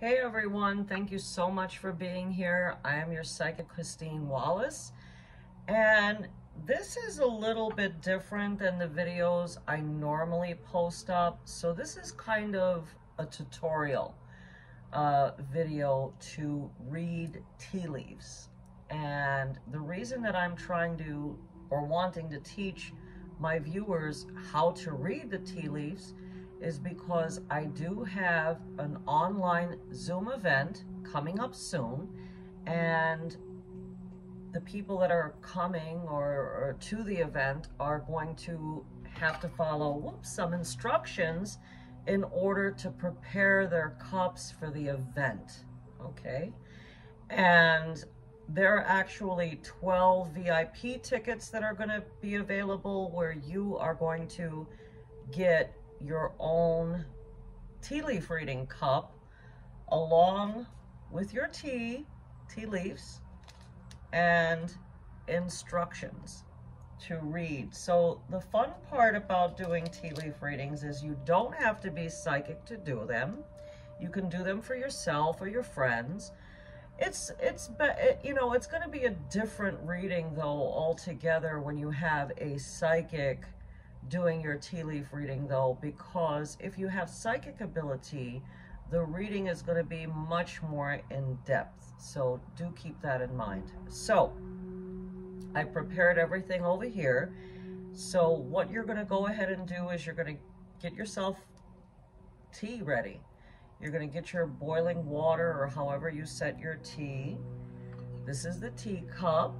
Hey everyone, thank you so much for being here. I am your psychic Christine Wallace and this is a little bit different than the videos I normally post up. So this is kind of a tutorial uh, video to read tea leaves. And the reason that I'm trying to or wanting to teach my viewers how to read the tea leaves is because I do have an online Zoom event coming up soon and the people that are coming or, or, to the event are going to have to follow whoops, some instructions in order to prepare their cups for the event, okay? And there are actually 12 VIP tickets that are going to be available where you are going to get your own tea leaf reading cup along with your tea, tea leaves, and instructions to read. So the fun part about doing tea leaf readings is you don't have to be psychic to do them. You can do them for yourself or your friends. It's, it's, you know, it's going to be a different reading though altogether when you have a psychic doing your tea leaf reading though, because if you have psychic ability, the reading is going to be much more in depth. So do keep that in mind. So I prepared everything over here. So what you're going to go ahead and do is you're going to get yourself tea ready. You're going to get your boiling water or however you set your tea. This is the teacup.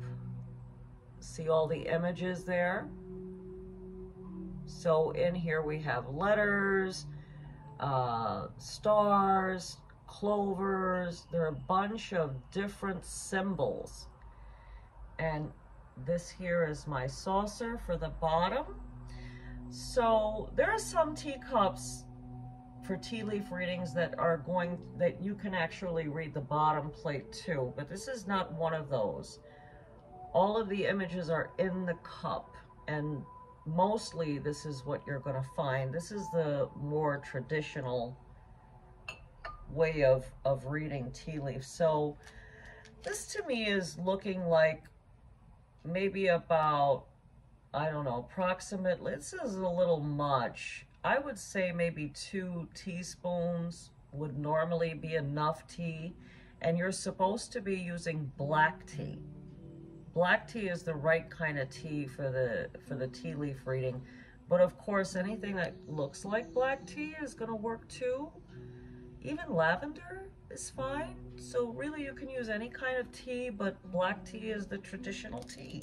See all the images there? So in here we have letters, uh, stars, clovers. There are a bunch of different symbols. And this here is my saucer for the bottom. So there are some teacups for tea leaf readings that are going, that you can actually read the bottom plate too, but this is not one of those. All of the images are in the cup and mostly this is what you're going to find. This is the more traditional way of, of reading tea leaves. So this to me is looking like maybe about, I don't know, approximately, this is a little much. I would say maybe two teaspoons would normally be enough tea. And you're supposed to be using black tea. Black tea is the right kind of tea for the for the tea leaf reading. But of course, anything that looks like black tea is going to work too. Even lavender is fine. So really you can use any kind of tea, but black tea is the traditional tea.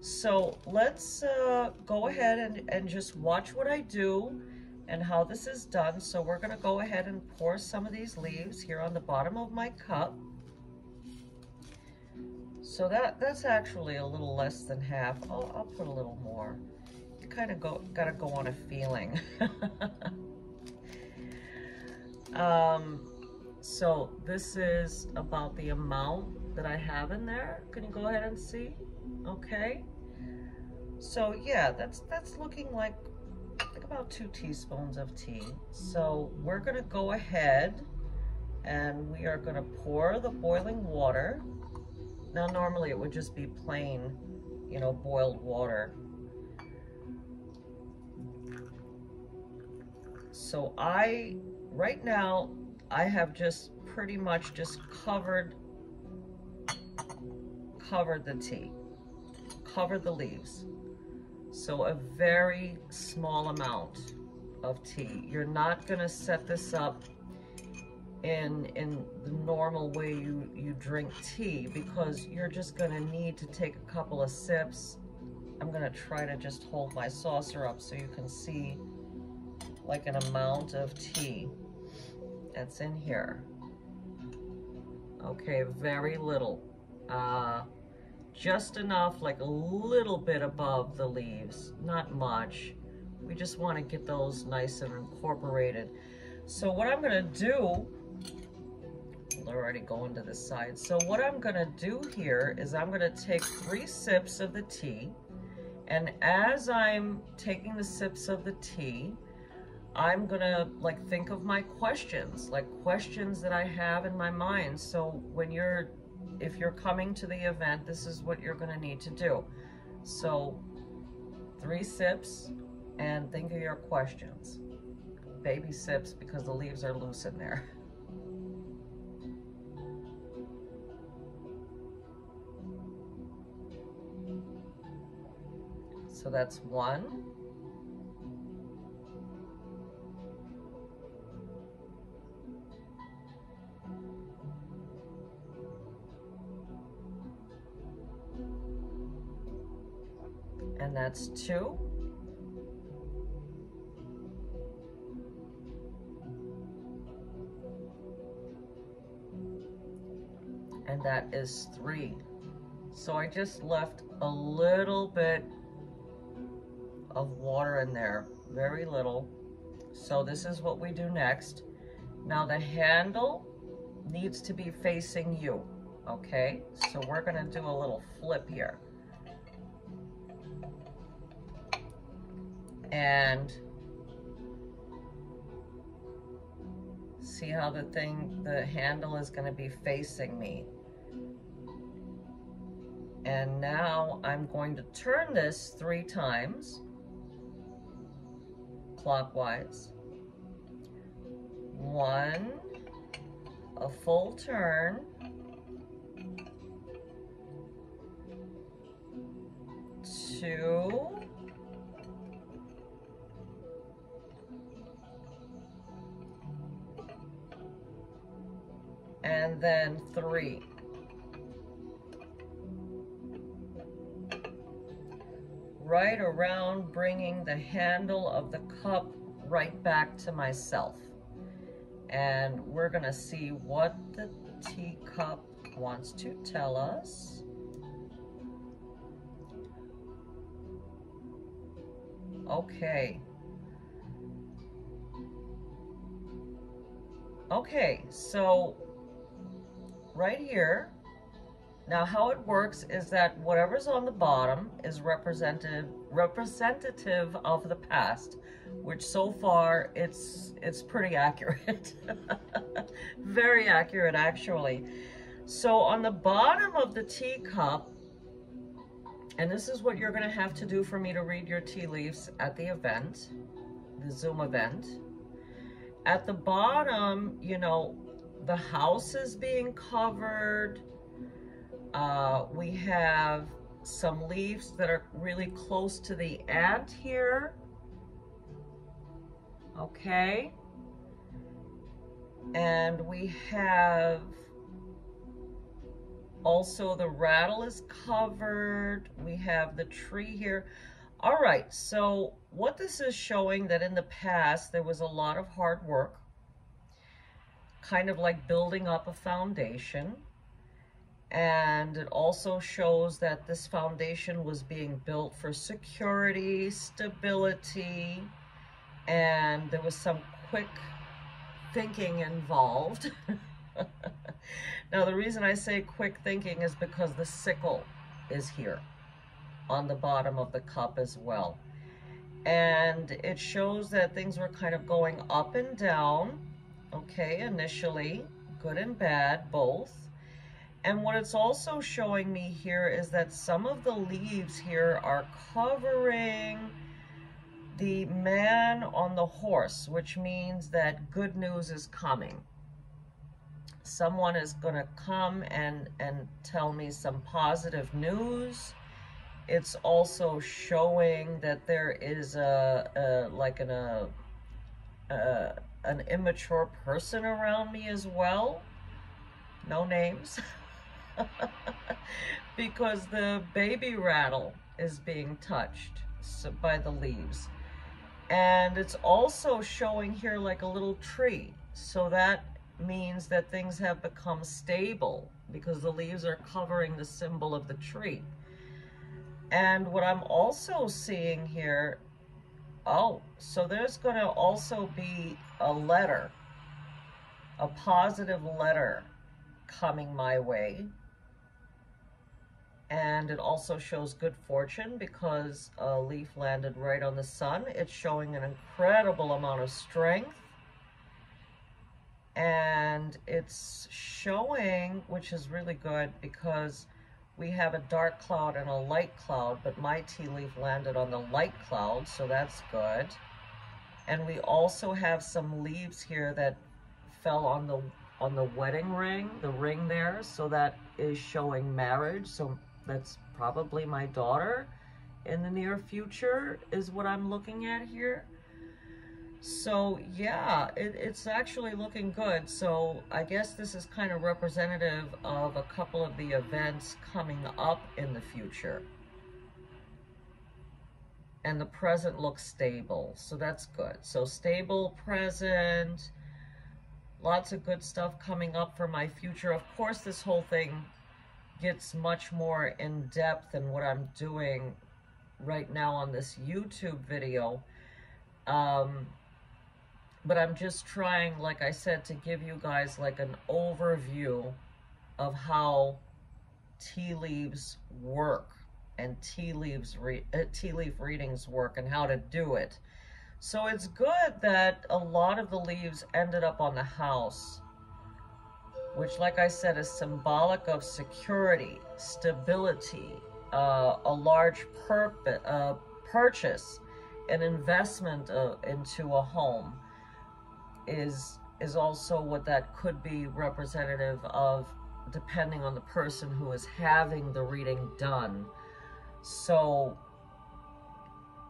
So let's uh, go ahead and, and just watch what I do and how this is done. So we're going to go ahead and pour some of these leaves here on the bottom of my cup. So that that's actually a little less than half. I'll, I'll put a little more. You kind of go got to go on a feeling. um, so this is about the amount that I have in there. Can you go ahead and see? Okay. So yeah, that's that's looking like, like about two teaspoons of tea. So we're gonna go ahead and we are gonna pour the boiling water now, normally it would just be plain, you know, boiled water. So I, right now, I have just pretty much just covered, covered the tea, covered the leaves. So a very small amount of tea. You're not gonna set this up in in the normal way you you drink tea because you're just going to need to take a couple of sips. I'm going to try to just hold my saucer up so you can see like an amount of tea that's in here. Okay very little. Uh, just enough like a little bit above the leaves. Not much. We just want to get those nice and incorporated. So what I'm going to do already going to the side. So what I'm gonna do here is I'm gonna take three sips of the tea, and as I'm taking the sips of the tea, I'm gonna like think of my questions, like questions that I have in my mind. So when you're, if you're coming to the event, this is what you're gonna need to do. So three sips and think of your questions. Baby sips because the leaves are loose in there. So that's one. And that's two. And that is three. So I just left a little bit of water in there, very little. So this is what we do next. Now the handle needs to be facing you, okay? So we're gonna do a little flip here. And see how the thing, the handle is gonna be facing me. And now I'm going to turn this three times clockwise. One, a full turn. Two, and then three. Right around bringing the handle of the cup right back to myself. And we're gonna see what the teacup wants to tell us. Okay. Okay, so right here, now how it works is that whatever's on the bottom is representative representative of the past, which so far it's it's pretty accurate. Very accurate actually. So on the bottom of the teacup, and this is what you're gonna have to do for me to read your tea leaves at the event, the Zoom event. At the bottom, you know, the house is being covered, uh, we have some leaves that are really close to the ant here. Okay. And we have also the rattle is covered. We have the tree here. All right, so what this is showing that in the past there was a lot of hard work, kind of like building up a foundation and it also shows that this foundation was being built for security, stability, and there was some quick thinking involved. now the reason I say quick thinking is because the sickle is here on the bottom of the cup as well. And it shows that things were kind of going up and down, okay, initially, good and bad, both and what it's also showing me here is that some of the leaves here are covering the man on the horse, which means that good news is coming. Someone is going to come and, and tell me some positive news. It's also showing that there is a, a like an, a, a, an immature person around me as well. No names. because the baby rattle is being touched by the leaves. And it's also showing here like a little tree. So that means that things have become stable because the leaves are covering the symbol of the tree. And what I'm also seeing here, oh, so there's going to also be a letter, a positive letter coming my way and it also shows good fortune because a leaf landed right on the sun. It's showing an incredible amount of strength. And it's showing, which is really good because we have a dark cloud and a light cloud, but my tea leaf landed on the light cloud, so that's good. And we also have some leaves here that fell on the on the wedding ring, the ring there, so that is showing marriage. So that's probably my daughter in the near future is what I'm looking at here. So yeah, it, it's actually looking good. So I guess this is kind of representative of a couple of the events coming up in the future. And the present looks stable, so that's good. So stable present, lots of good stuff coming up for my future. Of course, this whole thing gets much more in depth than what I'm doing right now on this YouTube video. Um, but I'm just trying, like I said, to give you guys like an overview of how tea leaves work and tea leaves uh, tea leaf readings work and how to do it. So it's good that a lot of the leaves ended up on the house which, like I said, is symbolic of security, stability, uh, a large purpose, uh, purchase, an investment uh, into a home is is also what that could be representative of depending on the person who is having the reading done. So,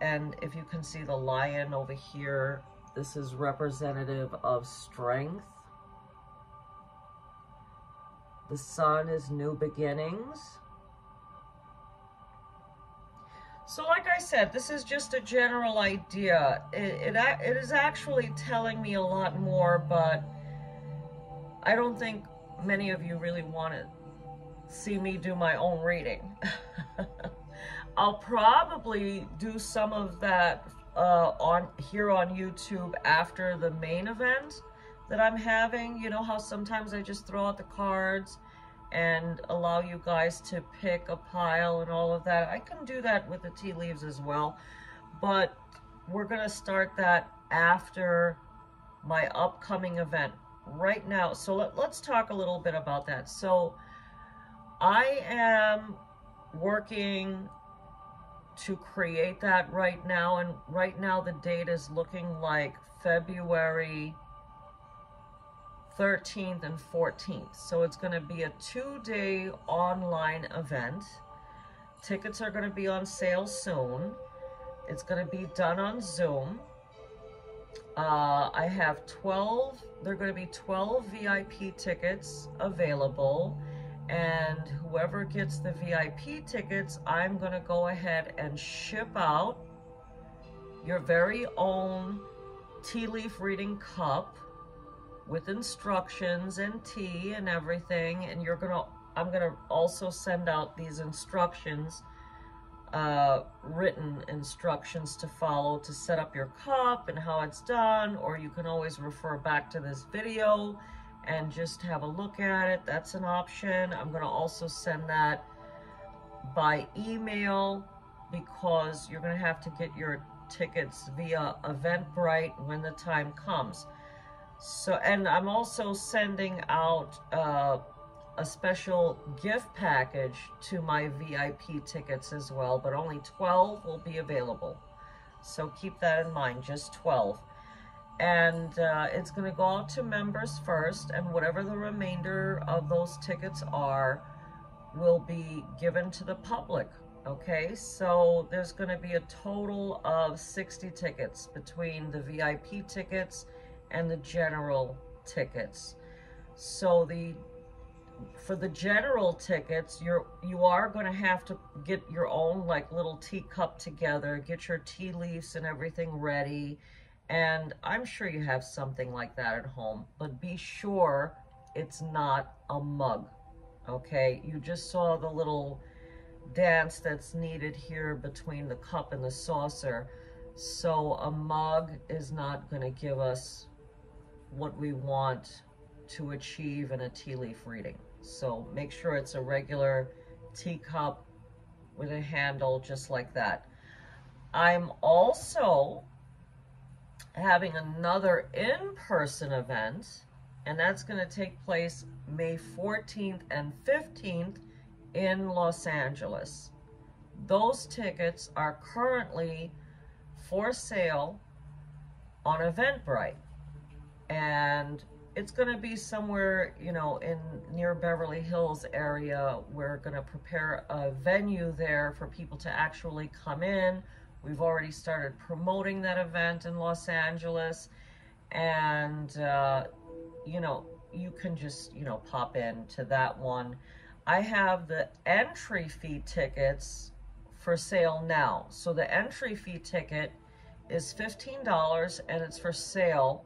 and if you can see the lion over here, this is representative of strength the sun is new beginnings. So like I said, this is just a general idea. It, it, it is actually telling me a lot more, but I don't think many of you really want to see me do my own reading. I'll probably do some of that uh, on here on YouTube after the main event that I'm having. You know how sometimes I just throw out the cards and allow you guys to pick a pile and all of that. I can do that with the tea leaves as well, but we're going to start that after my upcoming event right now. So let, let's talk a little bit about that. So I am working to create that right now. And right now the date is looking like February 13th and 14th. So it's going to be a two-day online event. Tickets are going to be on sale soon. It's going to be done on Zoom. Uh, I have 12, there are going to be 12 VIP tickets available. And whoever gets the VIP tickets, I'm going to go ahead and ship out your very own tea leaf reading cup with instructions and tea and everything. And you're gonna, I'm gonna also send out these instructions, uh, written instructions to follow to set up your cup and how it's done. Or you can always refer back to this video and just have a look at it. That's an option. I'm gonna also send that by email because you're gonna have to get your tickets via Eventbrite when the time comes. So, and I'm also sending out uh, a special gift package to my VIP tickets as well, but only 12 will be available. So keep that in mind, just 12. And uh, it's going to go out to members first, and whatever the remainder of those tickets are will be given to the public. Okay, so there's going to be a total of 60 tickets between the VIP tickets and the general tickets. So the for the general tickets, you're you are going to have to get your own like little teacup together, get your tea leaves and everything ready. And I'm sure you have something like that at home, but be sure it's not a mug. Okay, you just saw the little dance that's needed here between the cup and the saucer. So a mug is not going to give us what we want to achieve in a tea leaf reading. So make sure it's a regular teacup with a handle just like that. I'm also having another in-person event, and that's going to take place May 14th and 15th in Los Angeles. Those tickets are currently for sale on Eventbrite. And it's going to be somewhere, you know, in near Beverly Hills area. We're going to prepare a venue there for people to actually come in. We've already started promoting that event in Los Angeles. And, uh, you know, you can just, you know, pop in to that one. I have the entry fee tickets for sale now. So the entry fee ticket is $15 and it's for sale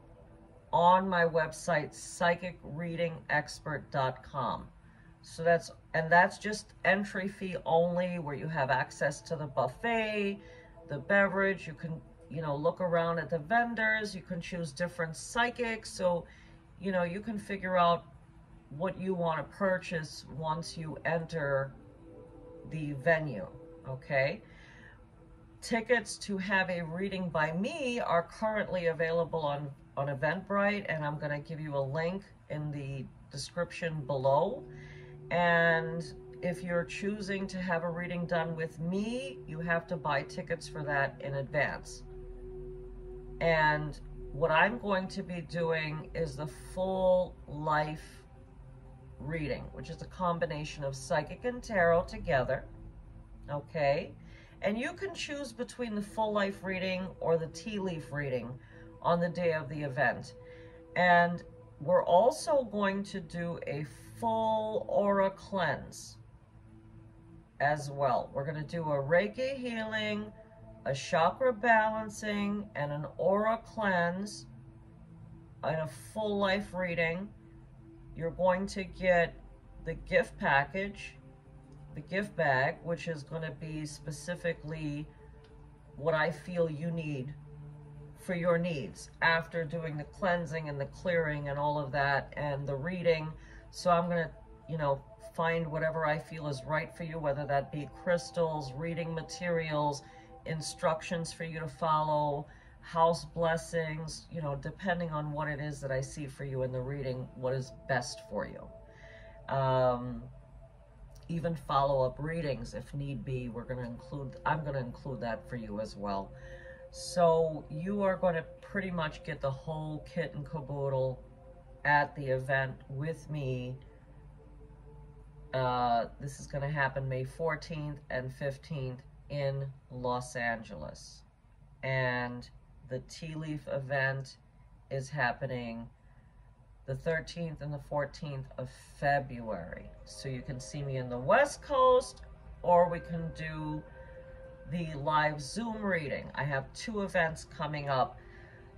on my website, psychicreadingexpert.com. So that's, and that's just entry fee only where you have access to the buffet, the beverage, you can, you know, look around at the vendors, you can choose different psychics. So, you know, you can figure out what you want to purchase once you enter the venue, okay? Tickets to have a reading by me are currently available on, on Eventbrite, and I'm going to give you a link in the description below. And if you're choosing to have a reading done with me, you have to buy tickets for that in advance. And what I'm going to be doing is the full life reading, which is a combination of psychic and tarot together. Okay? And you can choose between the full life reading or the tea leaf reading on the day of the event. And we're also going to do a full aura cleanse as well. We're going to do a Reiki healing, a chakra balancing, and an aura cleanse and a full life reading. You're going to get the gift package the gift bag, which is going to be specifically what I feel you need for your needs after doing the cleansing and the clearing and all of that and the reading. So I'm going to, you know, find whatever I feel is right for you, whether that be crystals, reading materials, instructions for you to follow, house blessings, you know, depending on what it is that I see for you in the reading, what is best for you. Um, even follow-up readings if need be. We're going to include, I'm going to include that for you as well. So you are going to pretty much get the whole kit and caboodle at the event with me. Uh, this is going to happen May 14th and 15th in Los Angeles. And the Tea Leaf event is happening the 13th and the 14th of February. So you can see me in the West Coast or we can do the live Zoom reading. I have two events coming up.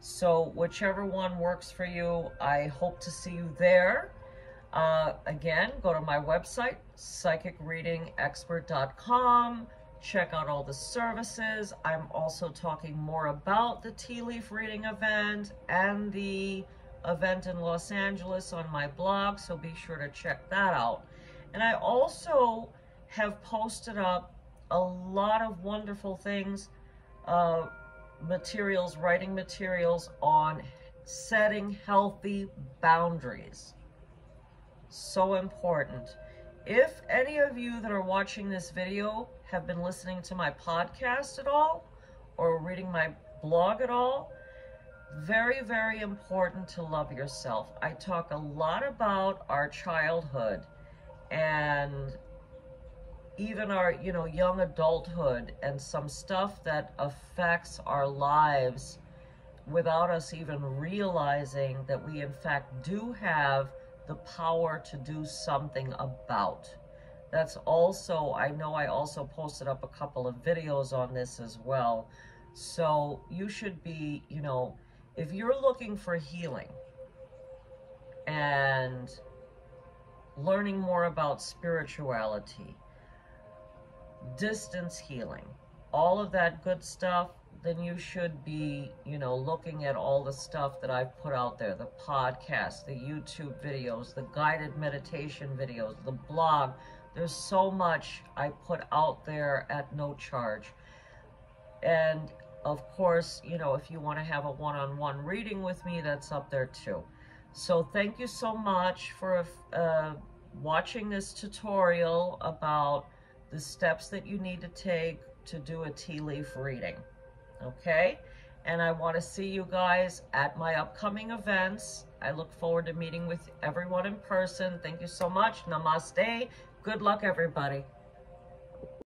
So whichever one works for you, I hope to see you there. Uh, again, go to my website, psychicreadingexpert.com. Check out all the services. I'm also talking more about the tea leaf reading event and the event in Los Angeles on my blog, so be sure to check that out. And I also have posted up a lot of wonderful things, uh, materials, writing materials on setting healthy boundaries. So important. If any of you that are watching this video have been listening to my podcast at all or reading my blog at all, very, very important to love yourself. I talk a lot about our childhood and even our, you know, young adulthood and some stuff that affects our lives without us even realizing that we in fact do have the power to do something about. That's also, I know I also posted up a couple of videos on this as well. So you should be, you know, if you're looking for healing and learning more about spirituality, distance healing, all of that good stuff, then you should be, you know, looking at all the stuff that I've put out there, the podcast, the YouTube videos, the guided meditation videos, the blog, There's so much I put out there at no charge. And of course, you know, if you want to have a one-on-one reading with me, that's up there too. So thank you so much for uh, watching this tutorial about the steps that you need to take to do a tea leaf reading. Okay? And I want to see you guys at my upcoming events. I look forward to meeting with everyone in person. Thank you so much. Namaste. Good luck, everybody.